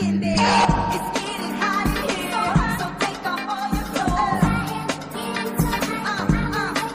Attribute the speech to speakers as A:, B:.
A: rocking, baby.